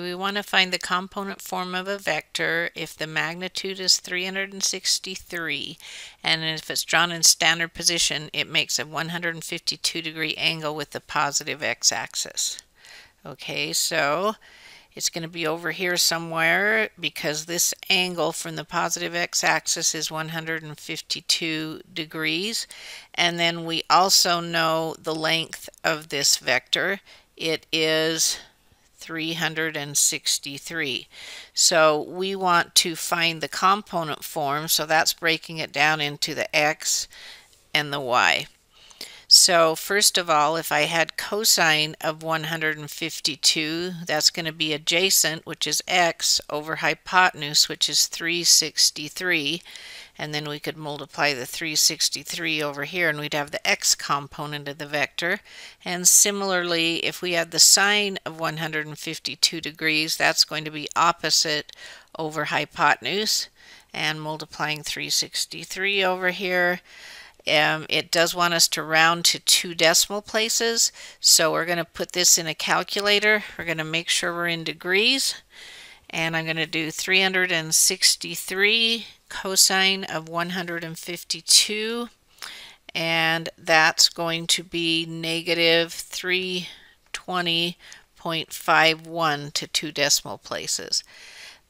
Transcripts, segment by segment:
We want to find the component form of a vector if the magnitude is 363 and if it's drawn in standard position it makes a 152 degree angle with the positive x-axis. Okay, so it's going to be over here somewhere because this angle from the positive x-axis is 152 degrees and then we also know the length of this vector. It is 363. So we want to find the component form, so that's breaking it down into the x and the y. So first of all, if I had cosine of 152, that's going to be adjacent, which is x, over hypotenuse, which is 363 and then we could multiply the 363 over here and we'd have the x component of the vector. And similarly if we had the sine of 152 degrees that's going to be opposite over hypotenuse and multiplying 363 over here um, it does want us to round to two decimal places. So we're going to put this in a calculator. We're going to make sure we're in degrees. And I'm going to do 363 cosine of 152 and that's going to be negative 320.51 to two decimal places.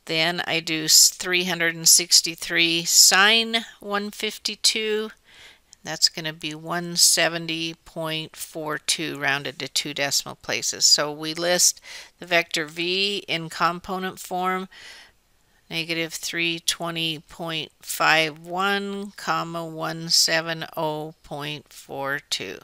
Then I do 363 sine 152 that's going to be 170.42 rounded to two decimal places. So we list the vector v in component form negative 320.51 comma 170.42.